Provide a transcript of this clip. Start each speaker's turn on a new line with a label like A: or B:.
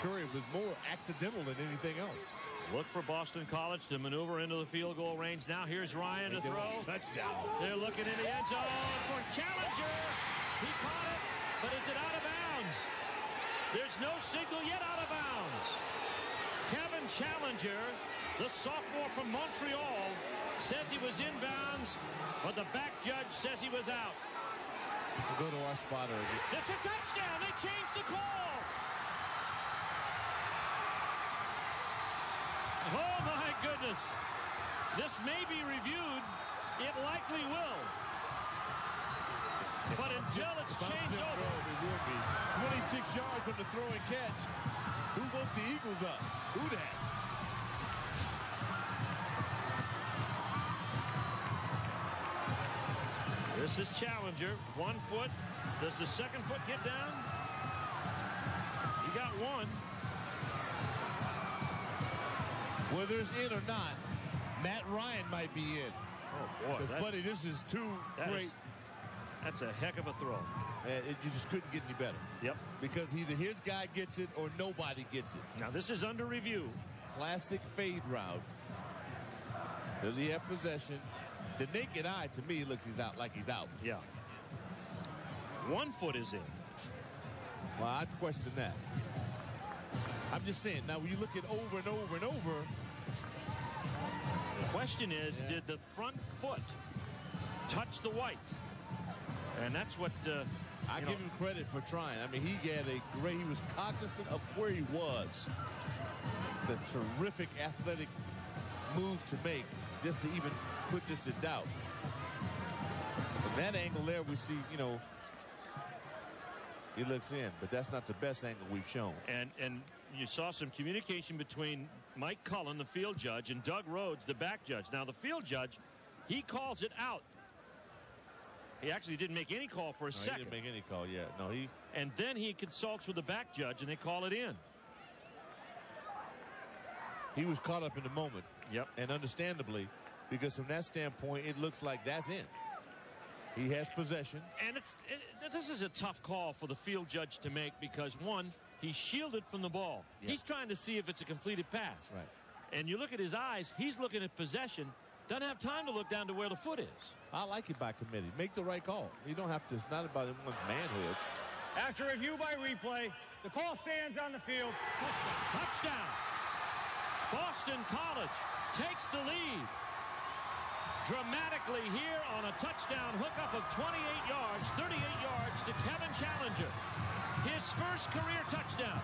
A: Curry was more accidental than anything else.
B: Look for Boston College to maneuver into the field goal range. Now here's Ryan to throw.
A: Touchdown.
B: They're looking in the end zone for Challenger. He caught it, but is it out of bounds? There's no signal yet out of bounds. Kevin Challenger, the sophomore from Montreal, says he was inbounds, but the back judge says he was out.
A: We'll go to our spotter.
B: It's a touchdown. They changed the call. Oh, my goodness. This may be reviewed. It likely will. But until it's changed over.
A: It would be 26 yards on the throw and catch. Who woke the Eagles up? Who that?
B: This is Challenger. One foot. Does the second foot get down? He got one.
A: Whether it's in or not, Matt Ryan might be in.
B: Oh, boy. That-
A: buddy, this is too
B: that
A: great.
B: is- that's a heck of a throw.
A: and it, you just couldn't get any better.
B: Yep.
A: Because either his guy gets it or nobody gets it.
B: Now, this is under review.
A: Classic fade route. Does he have possession? The naked eye, to me, looks he's out like he's out.
B: Yeah. One foot is in.
A: Well, I'd question that. I'm just saying, now when you look at over and over and over,
B: The question is,
A: Yeah.
B: did the front foot touch the white? And that's what uh,
A: I give
B: know,
A: him credit for trying. I mean, he had a great, he was cognizant of where he was. The terrific athletic move to make just to even put this in doubt. From that angle there, we see, you know, he looks in, but that's not the best angle we've shown.
B: and and you saw some communication between Mike Cullen, the field judge, and Doug Rhodes, the back judge. Now the field judge, he calls it out. He actually didn't make any call for a
A: No, he
B: second,
A: didn't make any call yet. No, he
B: and then he consults with the back judge, and they call it in.
A: he was caught up in the moment.
B: Yep.
A: And understandably, because from that standpoint, it looks like that's in. He has possession.
B: And it's it, this is a tough call for the field judge to make because one, he's shielded from the ball.
A: Yeah.
B: He's trying to see if it's a completed pass.
A: Right.
B: And you look at his eyes, he's looking at possession, doesn't have time to look down to where the foot is.
A: I like it by committee. Make the right call. You don't have to. It's not about anyone's manhood.
C: After review by replay, the call stands on the field.
B: Touchdown. Boston College takes the lead. Dramatically here on a touchdown hookup of 28 yards, 38 yards to Kevin Challenger. His first career touchdown.